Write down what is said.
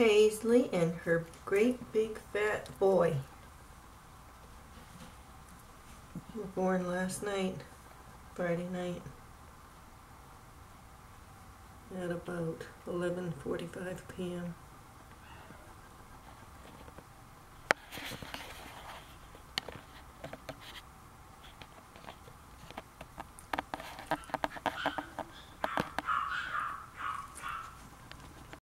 Paisley and her great big fat boy. Were born last night, Friday night, at about 11:45 p.m.